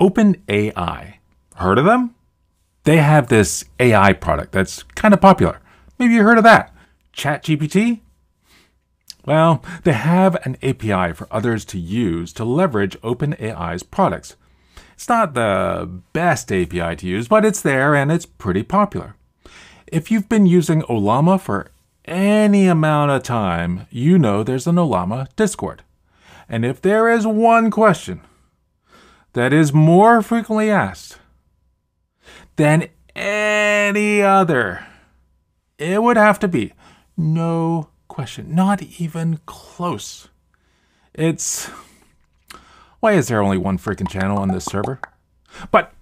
OpenAI. Heard of them? They have this AI product that's kind of popular. Maybe you heard of that. ChatGPT? Well, they have an API for others to use to leverage OpenAI's products. It's not the best API to use, but it's there and it's pretty popular. If you've been using Ollama for any amount of time, you know there's an Ollama Discord. And if there is one question that is more frequently asked than any other, it would have to be no question, not even close. It's why is there only one freaking channel on this server? But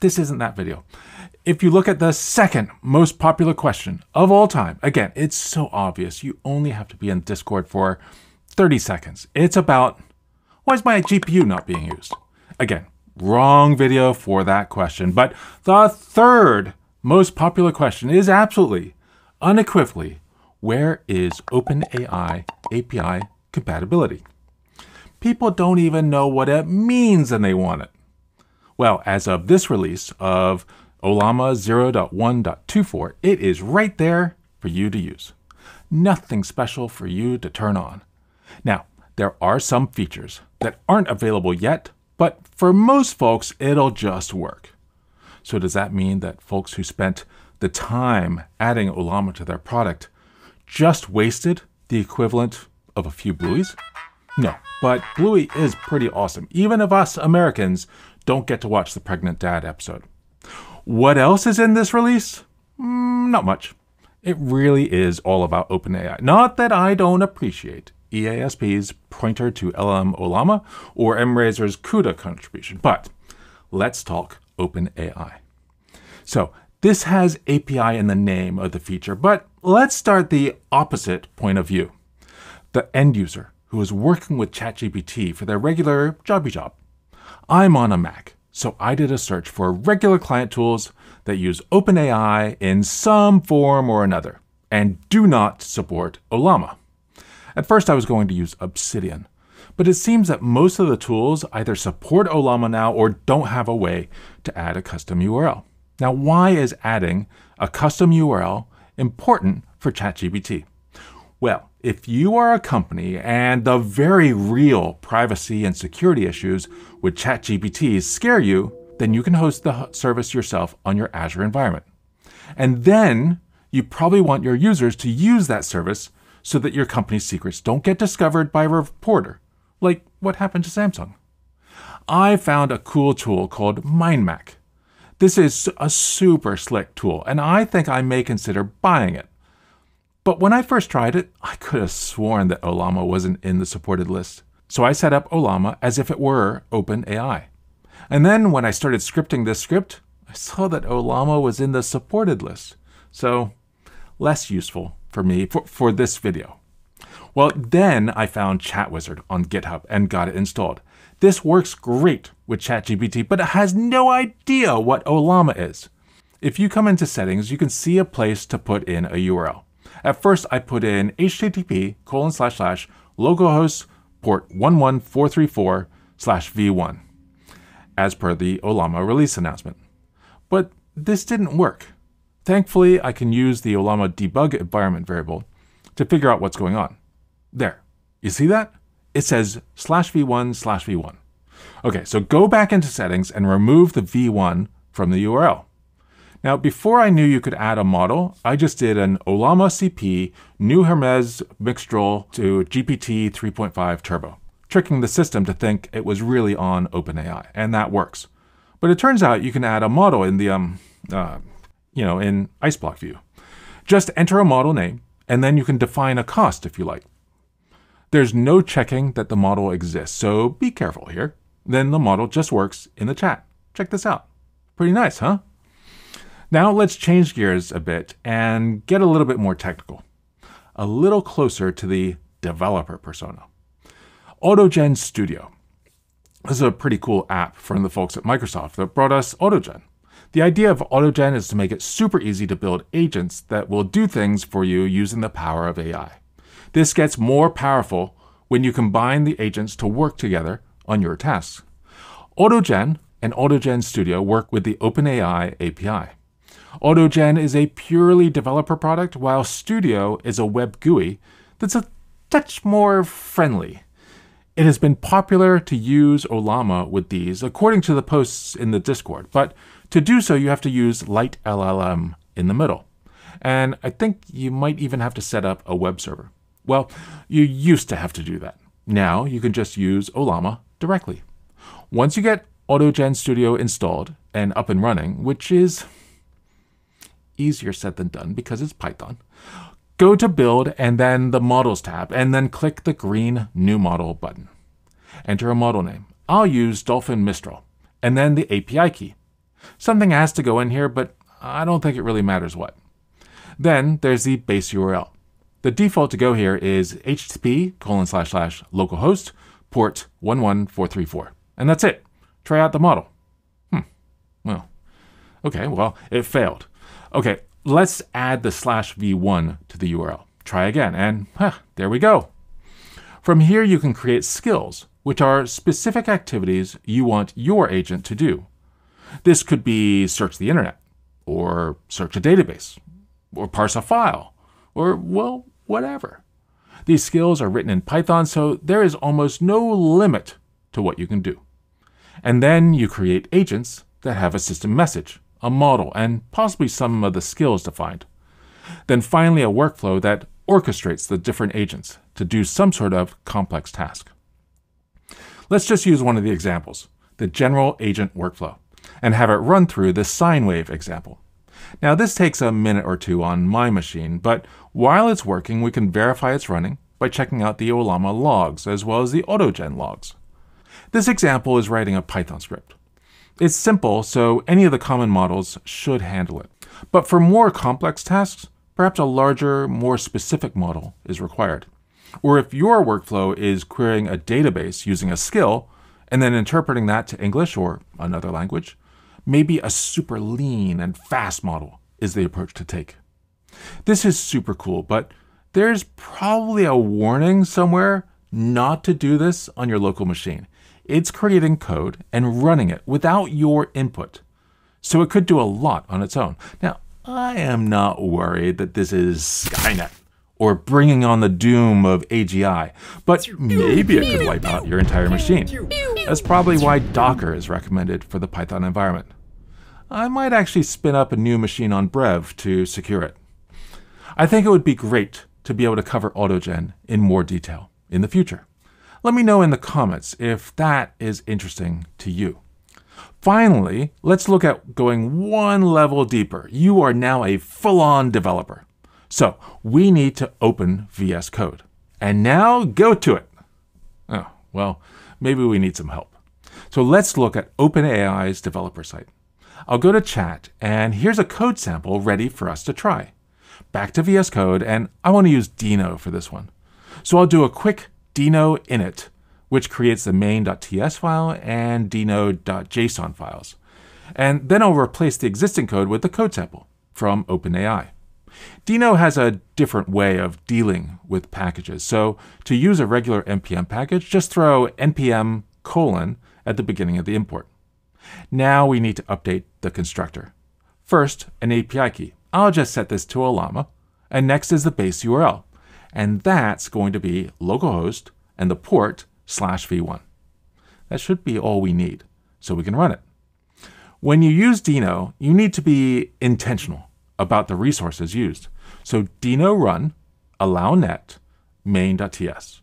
this isn't that video. If you look at the second most popular question of all time, again, it's so obvious. You only have to be in Discord for 30 seconds. It's about why is my GPU not being used? Again, wrong video for that question. But the third most popular question is absolutely, unequivocally, where is OpenAI API compatibility? People don't even know what it means and they want it. Well, as of this release of Ollama 0.1.24, it is right there for you to use. Nothing special for you to turn on. Now, there are some features that aren't available yet, but for most folks, it'll just work. So does that mean that folks who spent the time adding Ollama to their product just wasted the equivalent of a few Blueies? No, but Bluey is pretty awesome, even if us Americans don't get to watch the Pregnant Dad episode. What else is in this release? Mm, not much. It really is all about OpenAI. Not that I don't appreciate EASP's pointer to LM Ollama or Emrazer's CUDA contribution, but let's talk OpenAI. So this has API in the name of the feature, but let's start the opposite point of view. The end user who is working with ChatGPT for their regular jobby job. I'm on a Mac, so I did a search for regular client tools that use OpenAI in some form or another and do not support Ollama. At first, I was going to use Obsidian, but it seems that most of the tools either support Ollama now or don't have a way to add a custom URL. Now, why is adding a custom URL important for ChatGPT? Well, if you are a company and the very real privacy and security issues with ChatGPT scare you, then you can host the service yourself on your Azure environment. And then you probably want your users to use that service so that your company's secrets don't get discovered by a reporter, like what happened to Samsung. I found a cool tool called MindMac. This is a super slick tool, and I think I may consider buying it. But when I first tried it, I could have sworn that Ollama wasn't in the supported list. So I set up Ollama as if it were OpenAI. And then when I started scripting this script, I saw that Ollama was in the supported list. So less useful for me for, for this video. Well, then I found ChatWizard on GitHub and got it installed. This works great with ChatGPT, but it has no idea what Ollama is. If you come into settings, you can see a place to put in a URL. At first, I put in http colon slash slash localhost port 11434 slash v1 as per the Ollama release announcement. But this didn't work. Thankfully, I can use the Ollama debug environment variable to figure out what's going on. There. You see that? It says slash v1 slash v1. Okay, so go back into settings and remove the v1 from the URL. Now, before I knew you could add a model, I just did an Ollama CP Nous Hermes Mixtral to GPT 3.5 Turbo, tricking the system to think it was really on OpenAI, and that works. But it turns out you can add a model in the, um, uh, you know, in Iceblock view. Just enter a model name, and then you can define a cost if you like. There's no checking that the model exists, so be careful here. Then the model just works in the chat. Check this out. Pretty nice, huh? Now let's change gears a bit and get a little bit more technical, a little closer to the developer persona. AutoGen Studio. This is a pretty cool app from the folks at Microsoft that brought us AutoGen. The idea of AutoGen is to make it super easy to build agents that will do things for you using the power of AI. This gets more powerful when you combine the agents to work together on your tasks. AutoGen and AutoGen Studio work with the OpenAI API. AutoGen is a purely developer product, while Studio is a web GUI that's a touch more friendly. It has been popular to use Ollama with these, according to the posts in the Discord, but to do so, you have to use LiteLLM in the middle. And I think you might even have to set up a web server. Well, you used to have to do that. Now you can just use Ollama directly. Once you get AutoGen Studio installed and up and running, which is easier said than done because it's Python, go to Build and then the Models tab, and then click the green New Model button. Enter a model name. I'll use Dolphin Mistral, and then the API key. Something has to go in here, but I don't think it really matters what. Then there's the base URL. The default to go here is http colon slash slash localhost port 11434. And that's it. Try out the model. Hmm. Well, okay, well, it failed. Okay, let's add the slash v1 to the URL. Try again, and huh, there we go. From here, you can create skills, which are specific activities you want your agent to do. This could be search the internet, or search a database, or parse a file, or, well, whatever. These skills are written in Python, so there is almost no limit to what you can do. And then you create agents that have a system message, a model, and possibly some of the skills defined. Then finally, a workflow that orchestrates the different agents to do some sort of complex task. Let's just use one of the examples, the general agent workflow, and have it run through the sine wave example. Now this takes a minute or two on my machine, but while it's working, we can verify it's running by checking out the Ollama logs as well as the AutoGen logs. This example is writing a Python script. It's simple, so any of the common models should handle it. But for more complex tasks, perhaps a larger, more specific model is required. Or if your workflow is querying a database using a skill and then interpreting that to English or another language, maybe a super lean and fast model is the approach to take. This is super cool, but there's probably a warning somewhere not to do this on your local machine. It's creating code and running it without your input. So it could do a lot on its own. Now, I am not worried that this is Skynet or bringing on the doom of AGI, but maybe it could wipe out your entire machine. That's probably why Docker is recommended for the Python environment. I might actually spin up a new machine on Brev to secure it. I think it would be great to be able to cover AutoGen in more detail in the future. Let me know in the comments if that is interesting to you. Finally, let's look at going one level deeper. You are now a full-on developer. So we need to open VS Code. And now go to it. Oh, well, maybe we need some help. So let's look at OpenAI's developer site. I'll go to chat and here's a code sample ready for us to try. Back to VS Code and I want to use Deno for this one. So I'll do a quick Deno init, which creates the main.ts file and deno.json files. And then I'll replace the existing code with the code sample from OpenAI. Deno has a different way of dealing with packages. So to use a regular npm package, just throw npm colon at the beginning of the import. Now we need to update the constructor. First, an API key. I'll just set this to a llama. And next is the base URL. And that's going to be localhost and the port slash v1. That should be all we need, so we can run it. When you use Deno, you need to be intentional about the resources used. So Deno run allow net main.ts.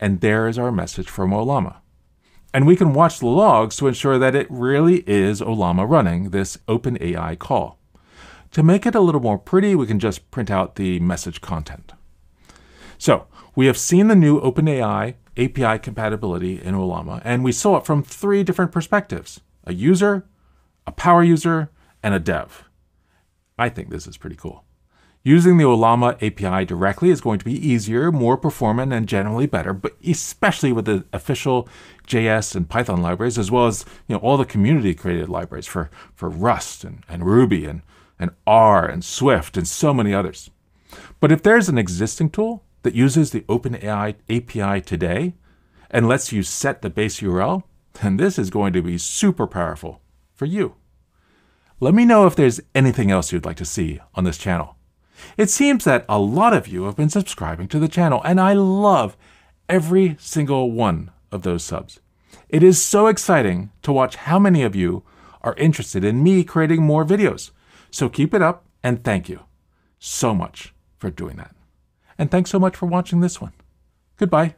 And there is our message from Ollama. And we can watch the logs to ensure that it really is Ollama running this OpenAI call. To make it a little more pretty, we can just print out the message content. So we have seen the new OpenAI API compatibility in Ollama, and we saw it from three different perspectives, a user, a power user, and a dev. I think this is pretty cool. Using the Ollama API directly is going to be easier, more performant, and generally better, but especially with the official JS and Python libraries, as well as you know all the community-created libraries for, for Rust and, and Ruby and, and R and Swift and so many others. But if there's an existing tool that uses the OpenAI API today and lets you set the base URL, then this is going to be super powerful for you. Let me know if there's anything else you'd like to see on this channel. It seems that a lot of you have been subscribing to the channel, and I love every single one of those subs. It is so exciting to watch how many of you are interested in me creating more videos. So keep it up, and thank you so much for doing that. And thanks so much for watching this one. Goodbye.